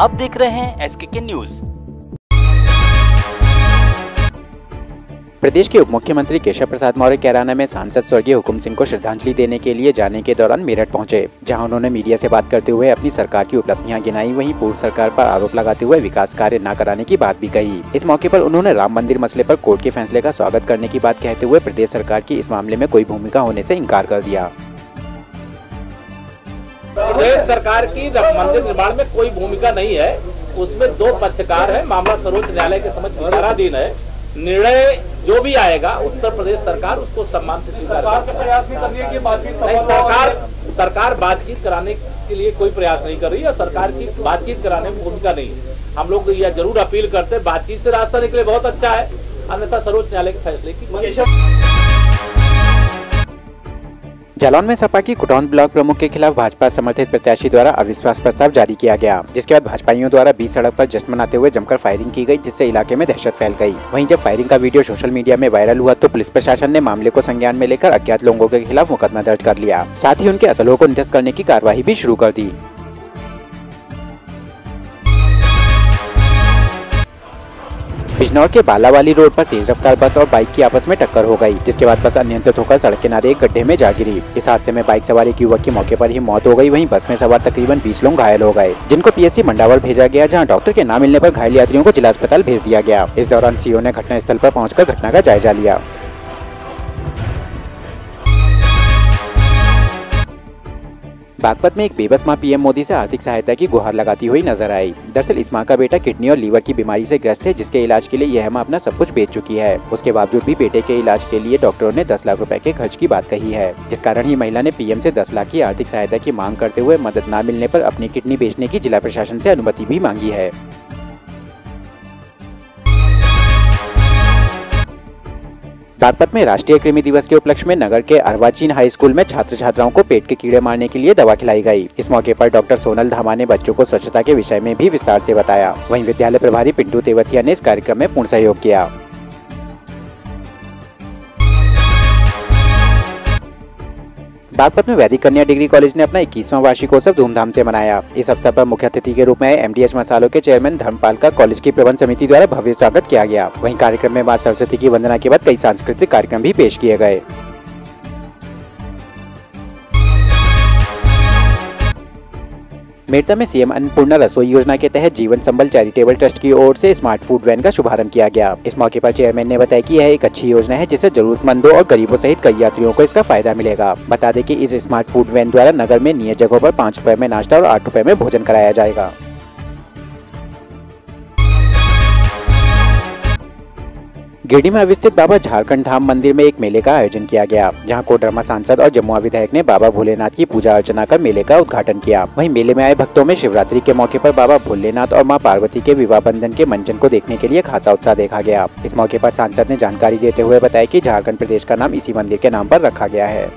आप देख रहे हैं एस के न्यूज़ प्रदेश के उप मुख्यमंत्री केशव प्रसाद मौर्य कैराना में सांसद स्वर्गीय हुकुम सिंह को श्रद्धांजलि देने के लिए जाने के दौरान मेरठ पहुँचे, जहाँ उन्होंने मीडिया से बात करते हुए अपनी सरकार की उपलब्धियाँ गिनाई। वहीं पूर्व सरकार पर आरोप लगाते हुए विकास कार्य न कराने की बात भी कही। इस मौके पर उन्होंने राम मंदिर मसले पर कोर्ट के फैसले का स्वागत करने की बात कहते हुए प्रदेश सरकार की इस मामले में कोई भूमिका होने ऐसी इनकार कर दिया। प्रदेश सरकार की मंदिर निर्माण में कोई भूमिका नहीं है। उसमें दो पक्षकार है मामला सर्वोच्च न्यायालय के समझ विचाराधीन है। निर्णय जो भी आएगा उत्तर प्रदेश सरकार उसको सम्मान से स्वीकार नहीं सरकार सरकार बातचीत कराने के लिए कोई प्रयास नहीं कर रही है सरकार की बातचीत कराने में भूमिका नहीं है। हम लोग यह ज़रूर अपील करते हैं बातचीत से रास्ता निकले बहुत अच्छा है। अन्यथा सर्वोच्च न्यायालय के फैसले की जालौन में सपा की कुटौन ब्लॉक प्रमुख के खिलाफ भाजपा समर्थित प्रत्याशी द्वारा अविश्वास प्रस्ताव जारी किया गया। जिसके बाद भाजपाइयों द्वारा बीच सड़क पर जश्न मनाते हुए जमकर फायरिंग की गई, जिससे इलाके में दहशत फैल गई। वहीं जब फायरिंग का वीडियो सोशल मीडिया में वायरल हुआ तो पुलिस प्रशासन ने मामले को संज्ञान में लेकर अज्ञात लोगों के खिलाफ मुकदमा दर्ज कर लिया। साथ ही उनके असलों को निरस्त करने की कार्यवाही भी शुरू कर दी। बिजनौर के बालावाली रोड पर तेज रफ्तार बस और बाइक की आपस में टक्कर हो गई, जिसके बाद बस अनियंत्रित होकर सड़क किनारे एक गड्ढे में जा गिरी। इस हादसे में बाइक सवार एक युवक की मौके पर ही मौत हो गई। वहीं बस में सवार तकरीबन 20 लोग घायल हो गए, जिनको पीएससी मंडावर भेजा गया, जहाँ डॉक्टर के न मिलने आरोप घायल यात्रियों को जिला अस्पताल भेज दिया गया। इस दौरान सीओ ने घटना घटनास्थल आरोप पहुँच घटना का जायजा लिया। बागपत में एक बेबस माँ पीएम मोदी से आर्थिक सहायता की गुहार लगाती हुई नज़र आई। दरअसल, इस माँ का बेटा किडनी और लीवर की बीमारी से ग्रस्त है, जिसके इलाज के लिए यह माँ अपना सब कुछ बेच चुकी है। उसके बावजूद भी बेटे के इलाज के लिए डॉक्टरों ने 10 लाख रूपए के खर्च की बात कही है, जिस कारण ही महिला ने पीएम ऐसी दस लाख की आर्थिक सहायता की मांग करते हुए मदद न मिलने आरोप अपनी किडनी बेचने की जिला प्रशासन ऐसी अनुमति भी मांगी है। बागपत में राष्ट्रीय कृमि दिवस के उपलक्ष्य में नगर के अरवाचीन हाई स्कूल में छात्र छात्राओं को पेट के कीड़े मारने के लिए दवा खिलाई गई। इस मौके पर डॉक्टर सोनल धामा ने बच्चों को स्वच्छता के विषय में भी विस्तार से बताया। वहीं विद्यालय प्रभारी पिंटू तेवतिया ने इस कार्यक्रम में पूर्ण सहयोग किया। बागपत में वैदिक कन्या डिग्री कॉलेज ने अपना इक्कीसवां वार्षिकोत्सव धूमधाम से मनाया। इस अवसर पर मुख्य अतिथि के रूप में एम एमडीएच मसालों के चेयरमैन धर्मपाल का कॉलेज की प्रबंध समिति द्वारा भव्य स्वागत किया गया। वहीं कार्यक्रम में माँ सरस्वती की वंदना के बाद कई सांस्कृतिक कार्यक्रम भी पेश किए गए। मेरता में सीएम अन्नपूर्णा रसोई योजना के तहत जीवन संबल चैरिटेबल ट्रस्ट की ओर से स्मार्ट फ़ूड वैन का शुभारंभ किया गया। इस मौके पर चेयरमैन ने बताया कि यह एक अच्छी योजना है जिससे जरूरतमंदों और गरीबों सहित कई यात्रियों को इसका फ़ायदा मिलेगा। बता दें कि इस स्मार्ट फ़ूड वैन द्वारा नगर में नियत जगहों पर पाँच रुपए में नाश्ता और आठ रुपए में भोजन कराया जाएगा। गिरडी में अवस्थित बाबा झारखंड धाम मंदिर में एक मेले का आयोजन किया गया, जहाँ कोडरमा सांसद और जमुआ विधायक ने बाबा भोलेनाथ की पूजा अर्चना कर मेले का उद्घाटन किया। वहीं मेले में आए भक्तों में शिवरात्रि के मौके पर बाबा भोलेनाथ और माँ पार्वती के विवाह बंधन के मंचन को देखने के लिए खासा उत्साह देखा गया। इस मौके आरोप सांसद ने जानकारी देते हुए बताया की झारखण्ड प्रदेश का नाम इसी मंदिर के नाम आरोप रखा गया है।